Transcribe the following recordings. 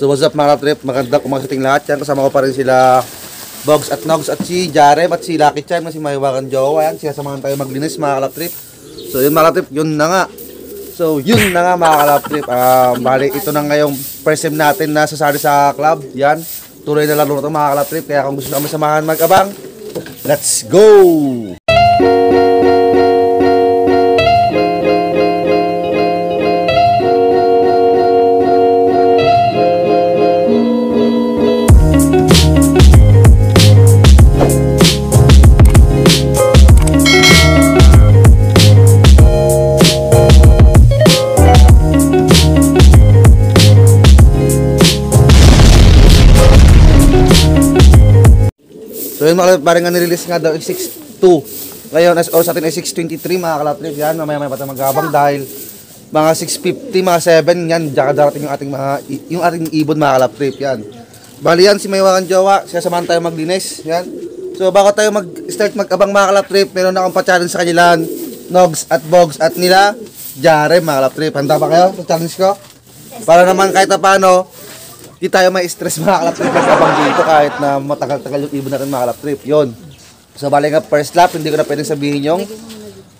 So what's up mga trip? Magandang umaga sa ating lahat yan. Kasama ko pa rin sila Bogs at Nogs at si Jarem at si Lucky Charm at si Mahiwagan Jowa. Yan, sila samahan tayo maglinis mga kalap-trip. So yun mga kalap-trip, yun na nga. So yun na nga mga kalap-trip. Um, bali, ito na ngayong first time natin na sasali sa club. Yan, tuloy na laro ito mga kalap-trip. Kaya kung gusto kami samahan mag-abang, let's go! Parang nga nirelease nga daw, 6.2. Ngayon, as oras natin ay 6.23 mga kalapit. Yan, mamaya may pa tayo magabang dahil mga 6.50, mga 7, yan, dyan darating yung ating mga, yung ating ibon mga kalapit. Yan. Bali yan, si Maywakan Jowa, siya samahan tayo maglinis. Yan. So bago tayo mag-start mag-abang mga kalapit, meron akong pa-challenge sa kanilang Nogs at Bogs at nila, Jare mga kalapit. Handa ba kayo sa challenge ko? Para naman kahit na paano, di tayo may stress mga kalap trip habang dito kahit na matagal-tagal yung ibon natin mga kalap trip. Yun. So bali nga first lap, hindi ko na pwedeng sabihin yung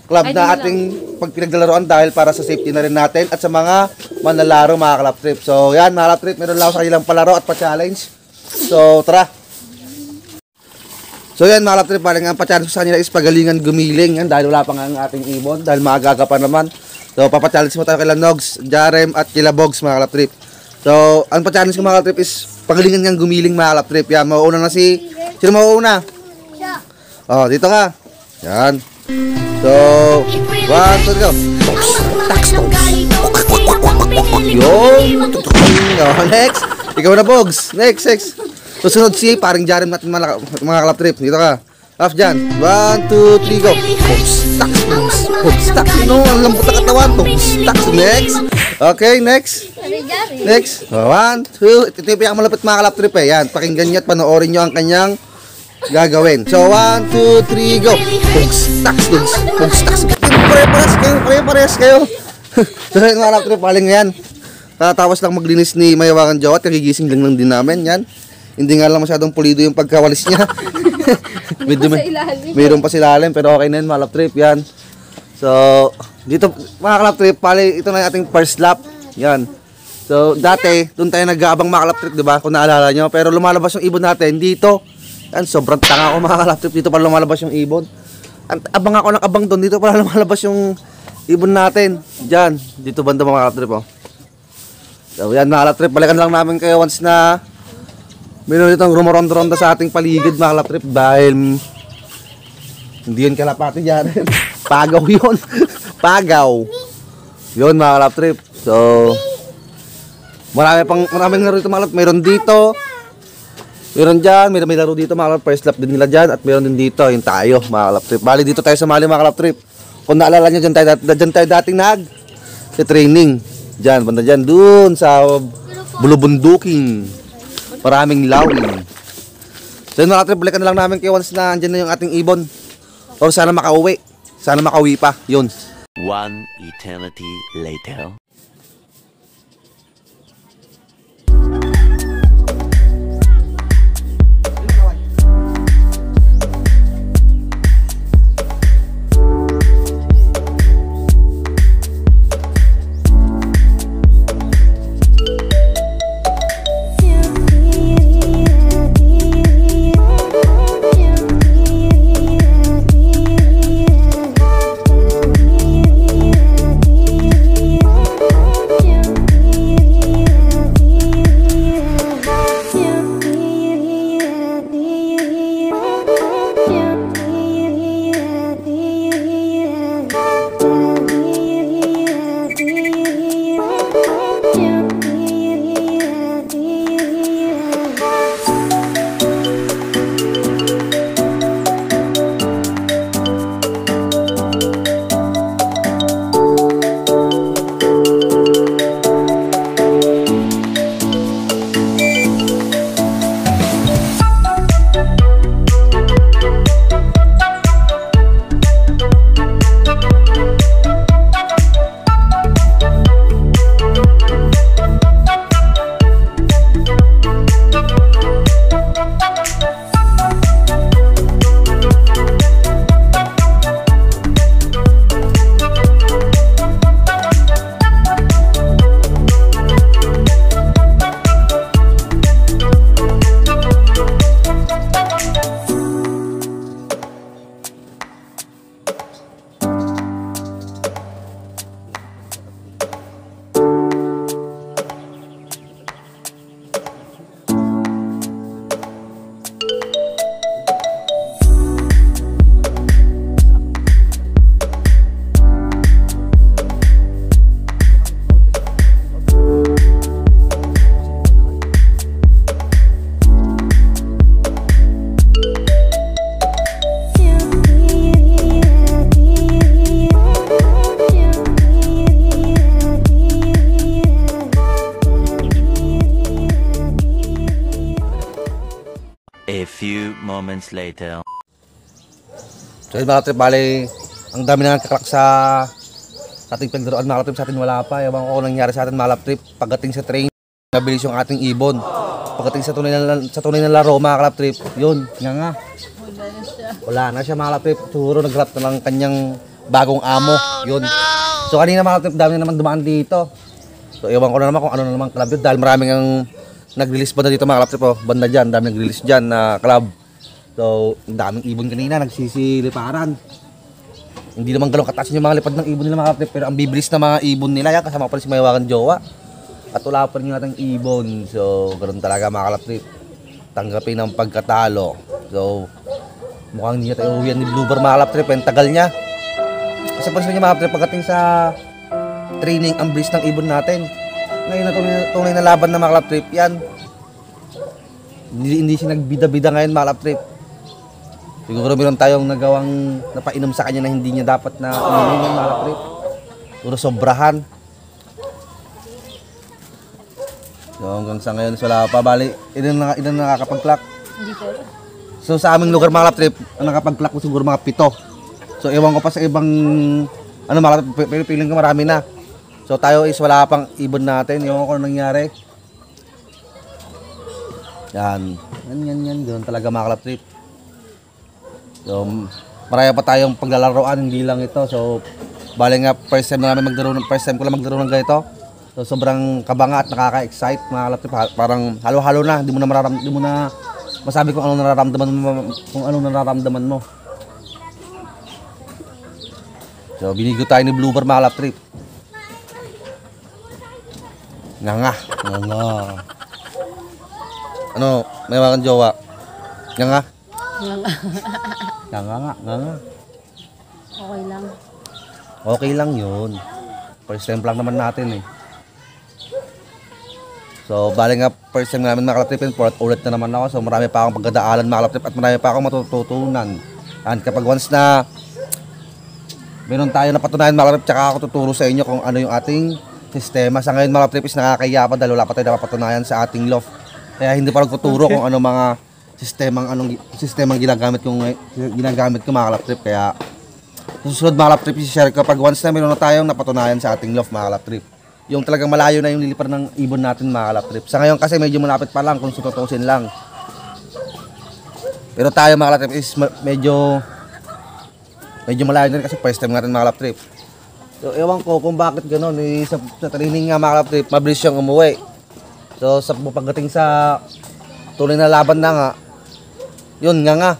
club na ating pag pinagdalaroan dahil para sa safety na rin natin at sa mga manlalaro mga kalap trip. So yan mga kalap trip, meron lang sa kanilang palaro at pa-challenge. So tara. So yan mga kalap trip, bali nga ang pa-challenge sa kanila is pagalingan gumiling yan dahil wala pa nga ang ating ibon dahil maaga pa naman. So papachallenge mo tayo kila Nogs, Jarem at kila Bogs mga kalap trip. So, ang pa-challenge ko mga trip is pagalingan niyang gumiling mga trip. Yan, mauuna na si... Sino mauuna? Siya. Oh, dito ka. Yan. So, one, two, go. Yun. Oh, next. Ikaw na, Bogs. Next, next. Susunod si paring Jarem natin mga, kalap trip. Dito ka. Off dyan. One, two, three, go. Bogs, tax, bogs, bogs, tax. No, ang lambot na katawan. Bogs, tax. Next. Okay, next. Next. Oh, one, two. Ito yung pinakamalapit mga kalap trip eh. Yan. Pakinggan nyo at panoorin nyo ang kanyang gagawin. So, one, two, three, go. Bugs, bugs, tax. Pare-pares kayo, pare-pares kayo. so, yun mga kalap trip, paling yan. Tatawas lang maglinis ni Mayawakan Jowa at kagigising lang lang din namin. Yan. Hindi nga lang masyadong pulido yung pagkawalis niya. Medyo may, mayroon pa sa ilalim, pero okay na yun, mga kalap trip. Yan. So, dito, mga kalap trip, pali, ito na yung ating first lap. Yan. So, dati, doon tayo nag-aabang mga kalap trip, di ba? Kung naalala nyo. Pero lumalabas yung ibon natin dito. Yan, sobrang tanga ako mga kalap trip. Dito pa lumalabas yung ibon. Ang- Abang ako ng abang doon. Dito pala lumalabas yung ibon natin. Diyan. Dito banda mga kalap trip, oh. So, yan mga kalap trip. Balikan lang namin kayo once na meron itong rumoronda-ronda sa ating paligid mga kalap trip. Dahil hindi yun kalapati dyan. Pagaw yun. Pagaw. Yun mga kalap trip. So, marami pang maraming laro dito kalap. Meron dito. Meron dyan. May, may laro dito mga kalap. First lap din nila dyan. At meron din dito. Yung tayo mga kalap trip. Bali dito tayo sumali mga kalap trip. Kung naalala nyo dyan tayo, dyan tayo dating nag sa training. Dyan. Banda dyan. Dun sa bulubunduking. Maraming lawin. So yun mga trip, balikan na lang namin kayo once na andyan na yung ating ibon. Or sana makauwi. Sana makauwi pa. Yun. One eternity later. Moments later. So yun mga trip, bali, ang dami na kaklak sa sa ating pagdaroan mga trip sa atin wala pa. Ewan ko kung nangyari sa atin mga trip. Pagdating sa train, nabilis yung ating ibon. Pagdating sa tunay na, sa tunay na laro mga kalap trip, yun, nga nga. Wala na siya mga kalap trip. Siguro nagharap na lang kanyang bagong amo. Yun. So kanina mga trip, dami na naman dumaan dito. So ewan ko na naman kung ano na naman club yun dahil maraming ang nag-release banda dito mga kalap trip. Oh. Banda dyan, dami nag-release dyan na club. So, ang daming ibon kanina, nagsisiliparan. Hindi naman galong kataas yung mga lipad ng ibon nila mga kapatid, pero ang bibilis na mga ibon nila yan, kasama pa rin si Mayawakan Jowa. At wala pa rin yung ating ibon. So, ganoon talaga mga kalapit. Tanggapin ang pagkatalo. So, mukhang niya tayo uwian ni Blueber mga kalapit, pero tagal niya. Kasi pansin niya mga kalapit, pagdating sa training, ang bilis ng ibon natin. Ngayon na tunay, tunay na laban na mga kalapit, yan. Hindi, hindi siya nagbida-bida ngayon mga kalapit. Siguro meron tayong nagawang napainom sa kanya na hindi niya dapat na uminom ng mga trip. Puro sobrahan. So hanggang sa ngayon wala pa. Bali, ilan na, ilan na nakakapag-clock? Hindi ko alam. So sa aming lugar mga trip, ang nakapag-clock ko siguro mga pito. So ewan ko pa sa ibang, ano mga pero piling ko marami na. So tayo is wala pang ibon natin. Ewan ko ano nangyari. Yan. Yan, yan, yan. Ganun talaga mga trip. So, maraya pa tayong paglalaroan, hindi lang ito. So, bali nga first time na namin maglaro first time ko lang maglaro ng ganito. So, sobrang kabanga at nakaka-excite mga kalapit. Pa- Parang halo-halo na, hindi mo na mararam, hindi mo na masabi kung ano nararamdaman mo, kung ano nararamdaman mo. So, binigo tayo ni Bluebird mga kalapit. Nga nga, nga nga. Ano, may mga jowa? Nga nga. Nga nga nga, nga nga. Okay lang. Okay lang yun. First time lang naman natin eh. So, bali nga first time namin makalatrip port ulit na naman ako. So, marami pa akong pagdadaalan makalatrip at marami pa akong matututunan. And kapag once na meron tayo na patunayan makalatrip, tsaka ako tuturo sa inyo kung ano yung ating sistema. Sa ngayon makalatrip is nakakaya pa dahil wala pa tayo napapatunayan sa ating loft. Kaya hindi pa nagtuturo kung ano mga sistemang anong sistemang ginagamit kong ginagamit ko mga trip. Kaya susunod mga trip i-share ko. Pag once na meron na tayong napatunayan sa ating loft mga trip yung talagang malayo na yung lilipar ng ibon natin mga trip. Sa ngayon kasi medyo malapit pa lang kung sututusin lang. Pero tayo mga trip is medyo medyo malayo na rin kasi first time natin mga trip. So ewan ko kung bakit ganun. Eh, sa, sa training nga mga trip mabilis siyang umuwi. So sa pagdating sa tunay na laban na nga yun nga nga.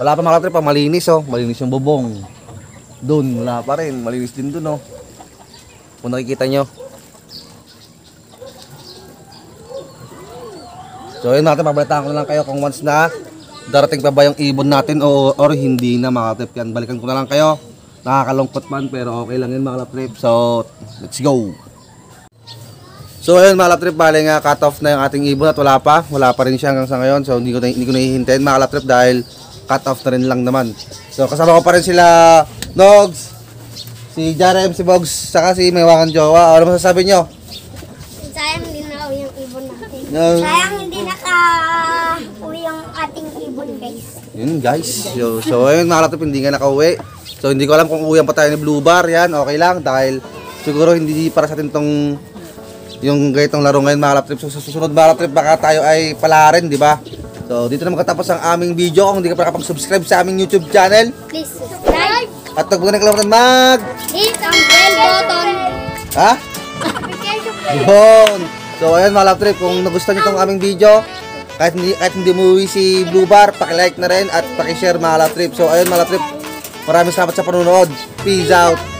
Wala pa mga trip pa, malinis oh. Malinis yung bubong. Doon, wala pa rin. Malinis din doon oh. Kung nakikita nyo. So yun natin, pabalitaan ko na lang kayo kung once na darating pa ba yung ibon natin o or hindi na mga yan. Balikan ko na lang kayo. Nakakalungkot man pero okay lang yun mga trip. So, let's go. So ayun mga trip, bali nga cut off na yung ating ibon at wala pa. Wala pa rin siya hanggang sa ngayon. So hindi ko na, hindi ko nahihintayin mga trip dahil cut off na rin lang naman. So kasama ko pa rin sila Nogs, si Jarem, si Bogs, saka si Maywakan Jowa. Ano masasabi nyo? Sayang hindi na uwi yung ibon natin. No. Sayang hindi naka uwi yung ating ibon guys. Yun guys. So, so ayun mga trip, hindi nga nakauwi. So hindi ko alam kung uwihan pa tayo ni Blue Bar. Yan, okay lang dahil siguro hindi para sa atin tong yung ganitong laro ngayon mga trip. So sa susunod mga trip baka tayo ay pala rin, di ba? So dito na magkatapos ang aming video. Kung hindi ka pa nakapag-subscribe sa aming YouTube channel. Please subscribe. At huwag mo na kalimutan mag... Hit ang bell button. Ha? Yun! So ayun mga trip, kung nagustuhan niyo itong aming video, kahit hindi, kahit hindi umuwi si Blue Bar, pakilike na rin at pakishare mga trip. So ayun mga trip, maraming salamat sa panonood. Peace out!